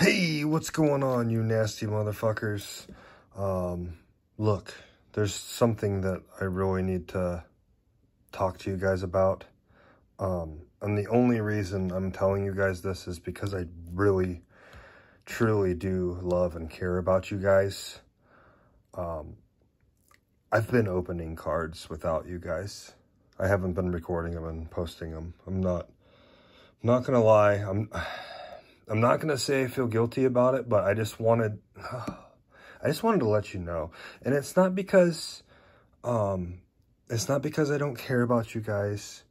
Hey, what's going on, you nasty motherfuckers? Um, look, there's something that I really need to talk to you guys about. Um, and the only reason I'm telling you guys this is because I really, truly do love and care about you guys. Um, I've been opening cards without you guys. I haven't been recording them and posting them. I'm not, I'm not gonna lie. I'm, I'm not gonna say I feel guilty about it, but I just wanted, I just wanted to let you know. And it's not because, um, it's not because I don't care about you guys.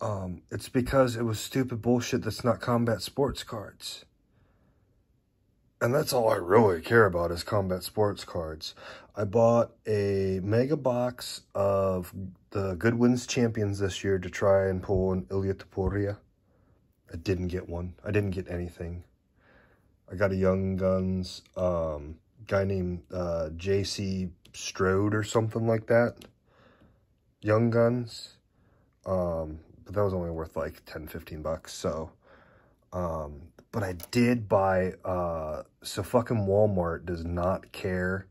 Um, it's because it was stupid bullshit that's not combat sports cards. And that's all I really care about is combat sports cards. I bought a mega box of the Goodwin's Champions this year to try and pull an Ilya Topuria. I didn't get one. I didn't get anything. I got a Young Guns um, guy named uh, J.C. Strode or something like that. Young Guns. Um, but that was only worth like 10, 15 bucks. So, um, but I did buy, uh, so fucking Walmart does not care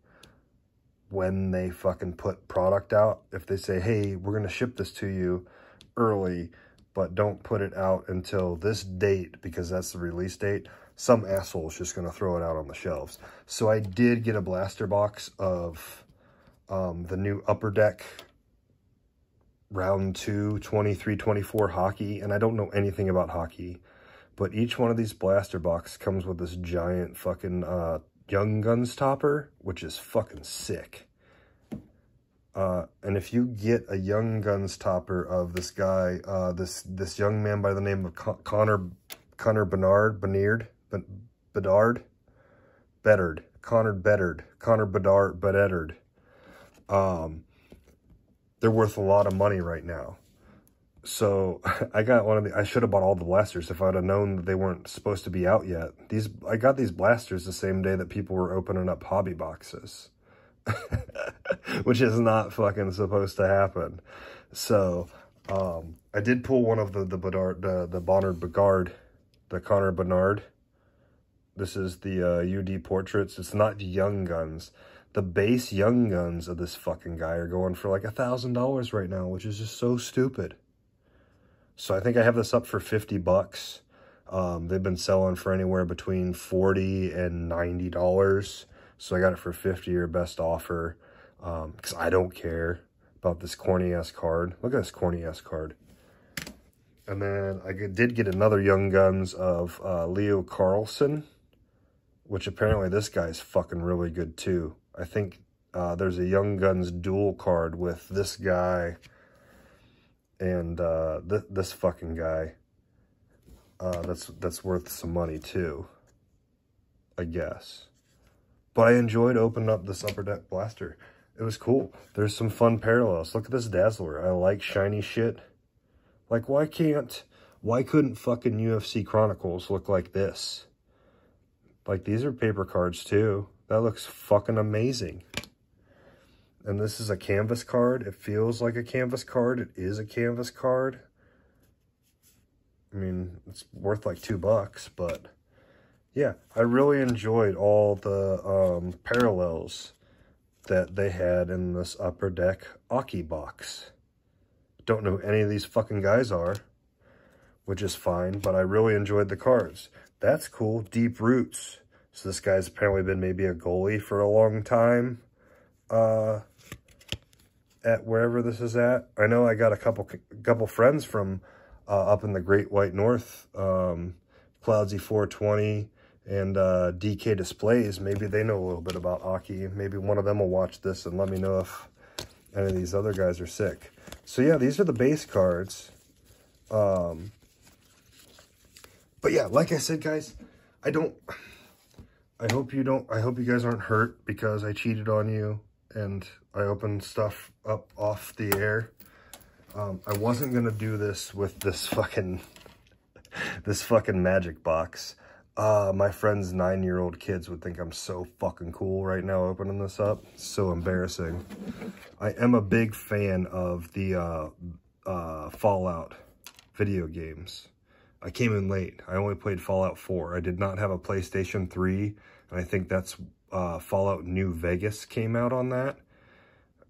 when they fucking put product out. If they say, hey, we're going to ship this to you early, but don't put it out until this date because that's the release date, some asshole is just going to throw it out on the shelves. So I did get a blaster box of um, the new Upper Deck round two, 23, 24 hockey, and I don't know anything about hockey, but each one of these blaster box comes with this giant fucking uh, Young Guns topper, which is fucking sick. Uh, and if you get a Young Guns topper of this guy, uh, this this young man by the name of Con Connor Connor Bernard, Bernard, Bedard, Bettard, Connor Bettard, Connor Bedard, Bedard, um, they're worth a lot of money right now. So I got one of the, I should have bought all the blasters if I'd have known that they weren't supposed to be out yet. These, I got these blasters the same day that people were opening up hobby boxes, which is not fucking supposed to happen. So, um, I did pull one of the, the Bedard, the, the Bonner Begard, the Connor Bernard. This is the uh, UD portraits. It's not Young Guns the base young guns of this fucking guy are going for like a thousand dollars right now, which is just so stupid. So I think I have this up for 50 bucks. Um, they've been selling for anywhere between 40 and $90. So I got it for 50 or best offer. Um, cause I don't care about this corny ass card. Look at this corny ass card. And then I did get another Young Guns of uh, Leo Carlsson, which apparently this guy's fucking really good too. I think uh, there's a Young Guns dual card with this guy and uh, th this fucking guy. Uh, that's that's worth some money too, I guess. But I enjoyed opening up this upper deck blaster. It was cool. There's some fun parallels. Look at this Dazzler. I like shiny shit. Like, why can't, why couldn't fucking UFC Chronicles look like this? Like, these are paper cards too. That looks fucking amazing. And this is a canvas card. It feels like a canvas card. It is a canvas card. I mean, it's worth like two bucks, but yeah, I really enjoyed all the um, parallels that they had in this upper deck Aki box. Don't know who any of these fucking guys are, which is fine, but I really enjoyed the cards. That's cool. Deep Roots. So this guy's apparently been maybe a goalie for a long time uh, at wherever this is at. I know I got a couple couple friends from uh, up in the Great White North, um, Cloudsy 420 and uh, DK Displays. Maybe they know a little bit about Aki. Maybe one of them will watch this and let me know if any of these other guys are sick. So yeah, these are the base cards. Um, but yeah, like I said, guys, I don't... I hope you don't, I hope you guys aren't hurt because I cheated on you and I opened stuff up off the air. Um, I wasn't going to do this with this fucking, this fucking magic box. Uh, my friend's nine-year-old kids would think I'm so fucking cool right now opening this up. so embarrassing. I am a big fan of the uh, uh, Fallout video games. I came in late. I only played Fallout 4. I did not have a PlayStation 3, and I think that's uh, Fallout New Vegas came out on that,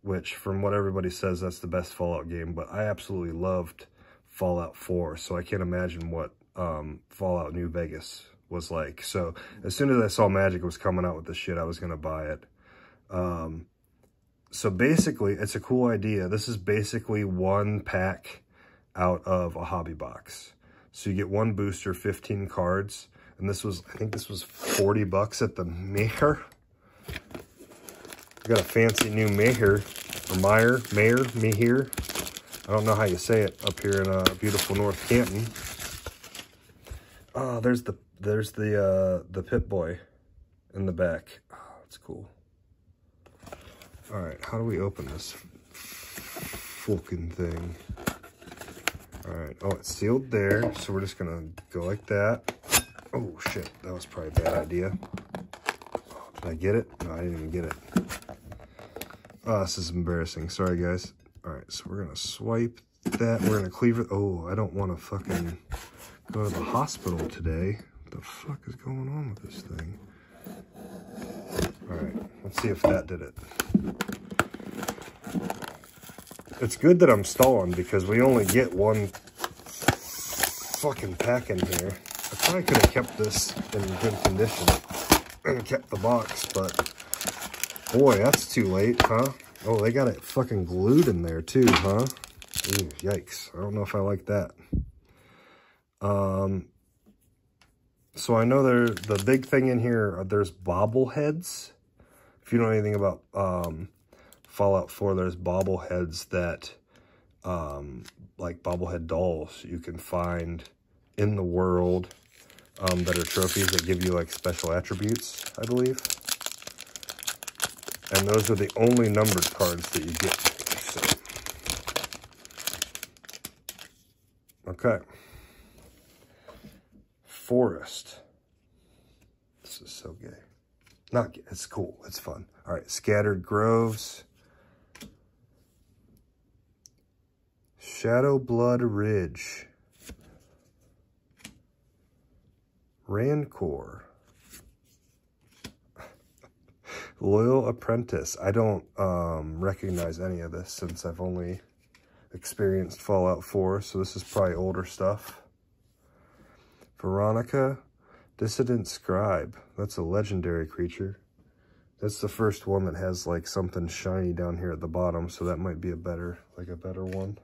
which from what everybody says, that's the best Fallout game, but I absolutely loved Fallout 4, so I can't imagine what um, Fallout New Vegas was like. So as soon as I saw Magic was coming out with this shit, I was going to buy it. Um, so basically, it's a cool idea. This is basically one pack out of a hobby box. So you get one booster, 15 cards, and this was, I think this was 40 bucks at the Maher. got a fancy new Maher, or Meyer, Mayer, Maher. I don't know how you say it up here in uh, beautiful North Canton. Oh, there's the there's the uh, the Pip-Boy in the back. Oh, that's cool. All right, how do we open this fucking thing? All right, oh, it's sealed there, so we're just gonna go like that. Oh shit, that was probably a bad idea. Did I get it? No, I didn't even get it. Oh, this is embarrassing. Sorry, guys. All right, so we're gonna swipe that. We're gonna cleave it. Oh, I don't want to fucking go to the hospital today. What the fuck is going on with this thing? All right, let's see if that did it. It's good that I'm stalling because we only get one fucking pack in here. I probably could have kept this in good condition and kept the box, but boy, that's too late, huh? Oh, they got it fucking glued in there too, huh? Ooh, yikes. I don't know if I like that. Um, so I know there the big thing in here, uh, there's bobbleheads. If you know anything about um, Fallout 4, there's bobbleheads that, um, like bobblehead dolls, you can find in the world um, that are trophies that give you like special attributes, I believe. And those are the only numbered cards that you get. So. Okay. Forest. This is so gay. Not gay. It's cool. It's fun. All right. Scattered Groves. Shadowblood Ridge. Rancor. Loyal Apprentice. I don't um, recognize any of this since I've only experienced Fallout 4, so this is probably older stuff. Veronica, Dissident Scribe. That's a legendary creature. That's the first one that has like something shiny down here at the bottom, so that might be a better, like a better one.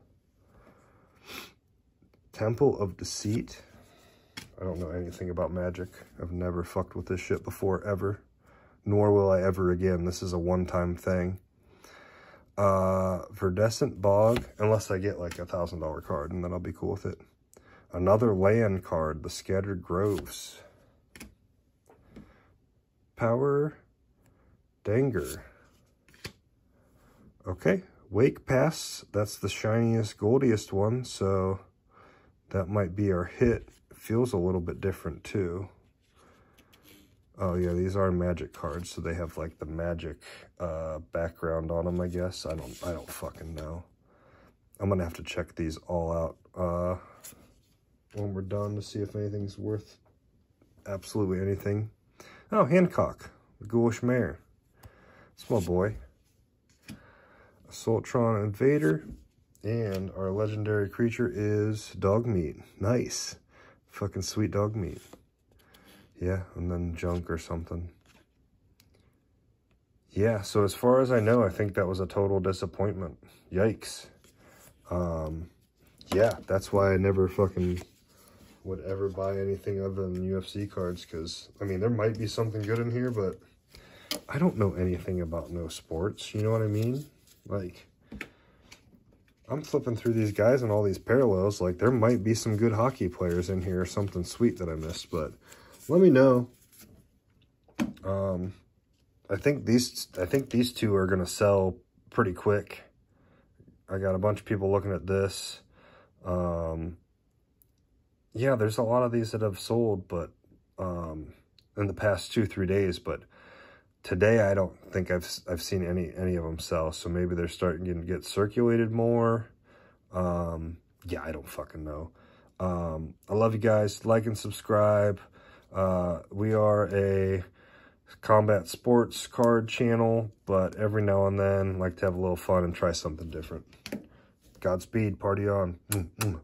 Temple of Deceit. I don't know anything about magic. I've never fucked with this shit before, ever nor will I ever again. This is a one-time thing. Uh, Viridescent Bog, unless I get like a $1,000 card, and then I'll be cool with it. Another land card, the Scattered Groves. Powder Ganger. Okay, Wake Pass, that's the shiniest, goldiest one, so that might be our hit. Feels a little bit different too. Oh yeah, these are magic cards, so they have like the magic uh, background on them, I guess. I don't, I don't fucking know. I'm gonna have to check these all out uh, when we're done to see if anything's worth absolutely anything. Oh, Hancock, the Ghoulish Mayor. Small boy. Assaultron Invader. And our legendary creature is Dogmeat. Nice. Fucking sweet Dogmeat. Yeah, and then junk or something. Yeah, so as far as I know, I think that was a total disappointment. Yikes. Um, yeah, that's why I never fucking would ever buy anything other than UFC cards, because, I mean, there might be something good in here, but I don't know anything about no sports, you know what I mean? Like, I'm flipping through these guys and all these parallels, like, there might be some good hockey players in here or something sweet that I missed, but let me know. Um, I think these I think these two are gonna sell pretty quick. I got a bunch of people looking at this. Um, yeah, there's a lot of these that have sold, but um, in the past two, three days, but today I don't think I've I've seen any any of them sell. So maybe they're starting to get circulated more. Um, yeah, I don't fucking know. Um, I love you guys. Like and subscribe. Uh, we are a combat sports card channel, but every now and then like to have a little fun and try something different. Godspeed, party on. Mm -mm.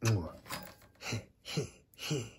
mm hmm, hmm.